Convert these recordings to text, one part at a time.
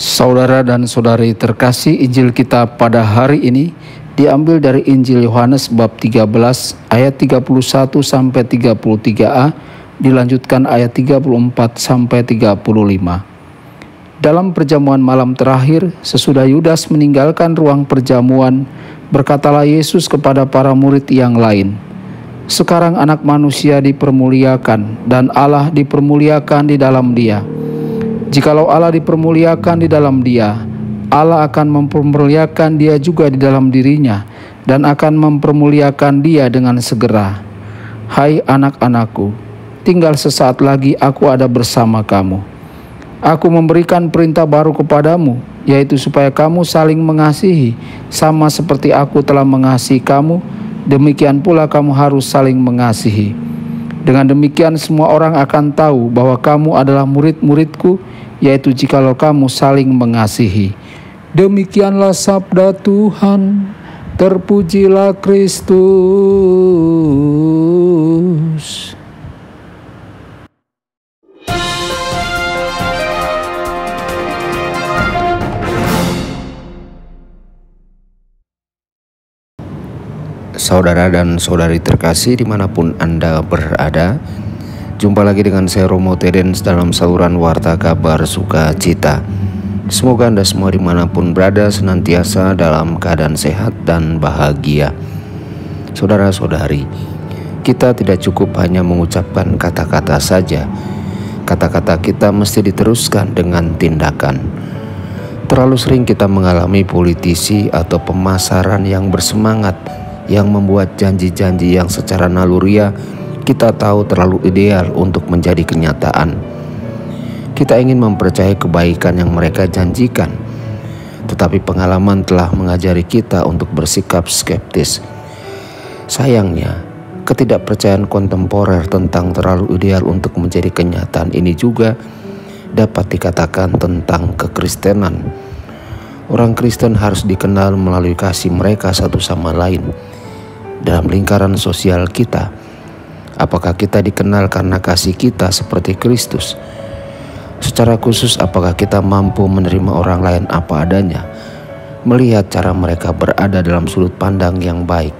Saudara dan saudari terkasih, Injil kita pada hari ini diambil dari Injil Yohanes bab 13 ayat 31 sampai 33a, dilanjutkan ayat 34 sampai 35. Dalam perjamuan malam terakhir, sesudah Yudas meninggalkan ruang perjamuan, berkatalah Yesus kepada para murid yang lain, "Sekarang anak manusia dipermuliakan dan Allah dipermuliakan di dalam Dia." Jikalau Allah dipermuliakan di dalam dia, Allah akan mempermuliakan dia juga di dalam dirinya dan akan mempermuliakan dia dengan segera. Hai anak-anakku, tinggal sesaat lagi aku ada bersama kamu. Aku memberikan perintah baru kepadamu, yaitu supaya kamu saling mengasihi, sama seperti aku telah mengasihi kamu, demikian pula kamu harus saling mengasihi. Dengan demikian semua orang akan tahu bahwa kamu adalah murid-muridku yaitu jikalau kamu saling mengasihi. Demikianlah sabda Tuhan, terpujilah Kristus. Saudara dan saudari terkasih di mana pun Anda berada, Jumpa lagi dengan saya Romo Tedens dalam saluran Warta Kabar Sukacita. Semoga Anda semua di mana pun berada senantiasa dalam keadaan sehat dan bahagia. Saudara-saudari, kita tidak cukup hanya mengucapkan kata-kata saja. Kata-kata kita mesti diteruskan dengan tindakan. Terlalu sering kita mengalami politisi atau pemasaran yang bersemangat Yang membuat janji-janji yang secara naluria kita tahu terlalu ideal untuk menjadi kenyataan. Kita ingin mempercayai kebaikan yang mereka janjikan, tetapi pengalaman telah mengajari kita untuk bersikap skeptis. Sayangnya, ketidakpercayaan kontemporer tentang terlalu ideal untuk menjadi kenyataan ini juga dapat dikatakan tentang kekristenan. Orang Kristen harus dikenal melalui kasih mereka satu sama lain. Dalam lingkaran sosial kita, Apakah kita dikenal karena kasih kita seperti Kristus? Secara khusus, apakah kita mampu menerima orang lain apa adanya, melihat cara mereka berada dalam sudut pandang yang baik?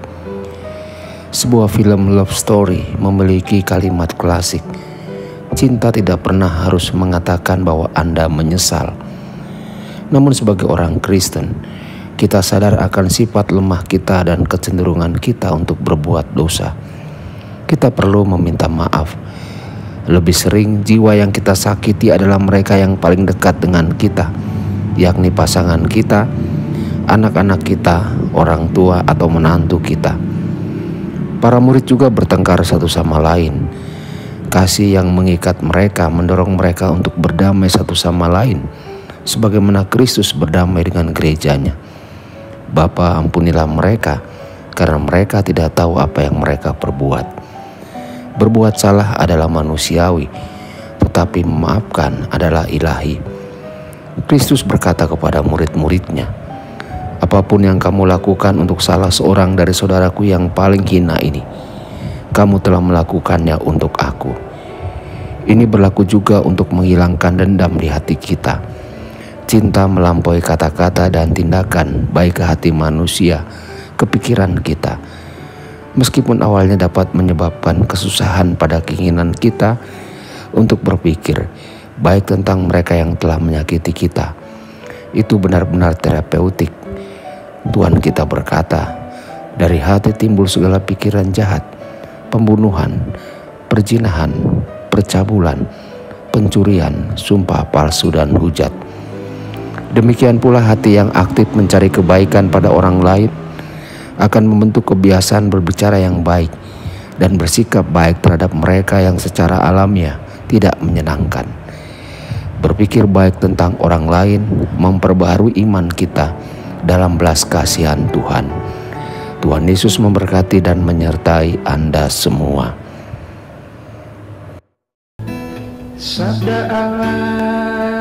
Sebuah film love story memiliki kalimat klasik, "Cinta tidak pernah harus mengatakan bahwa Anda menyesal." Namun, sebagai orang Kristen, kita sadar akan sifat lemah kita dan kecenderungan kita untuk berbuat dosa kita perlu meminta maaf. Lebih sering jiwa yang kita sakiti adalah mereka yang paling dekat dengan kita, yakni pasangan kita, anak-anak kita, orang tua, atau menantu kita. Para murid juga bertengkar satu sama lain. Kasih yang mengikat mereka mendorong mereka untuk berdamai satu sama lain, sebagaimana Kristus berdamai dengan gerejanya. Bapa ampunilah mereka, karena mereka tidak tahu apa yang mereka perbuat. Berbuat salah adalah manusiawi, tetapi memaafkan adalah ilahi. Kristus berkata kepada murid-muridnya, "Apa pun yang kamu lakukan untuk salah seorang dari saudaraku yang paling hina ini, kamu telah melakukannya untuk aku." Ini berlaku juga untuk menghilangkan dendam di hati kita. Cinta melampaui kata-kata dan tindakan, baik ke hati manusia, kepikiran kita meskipun awalnya dapat menyebabkan kesusahan pada keinginan kita untuk berpikir baik tentang mereka yang telah menyakiti kita. Itu benar-benar terapeutik. Tuhan kita berkata, dari hati timbul segala pikiran jahat, pembunuhan, perjinahan, percabulan, pencurian, sumpah palsu dan hujat. Demikian pula hati yang aktif mencari kebaikan pada orang lain akan membentuk kebiasaan berbicara yang baik dan bersikap baik terhadap mereka yang secara alamiah tidak menyenangkan. Berpikir baik tentang orang lain memperbaharui iman kita dalam belas kasihan Tuhan. Tuhan Yesus memberkati dan menyertai Anda semua. Sabda Allah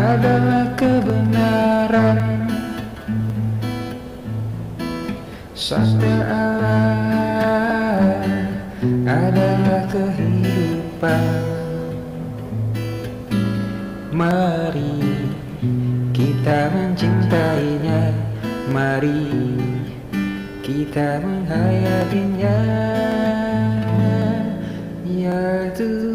adalah kebenaran. Sabda Allah adalah kehidupan. Mari kita mencintainya. Mari kita menghayatinya. Ya Tuhan.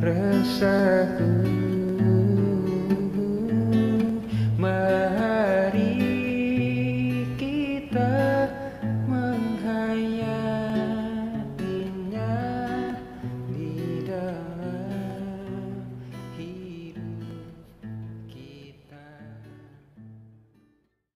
rasa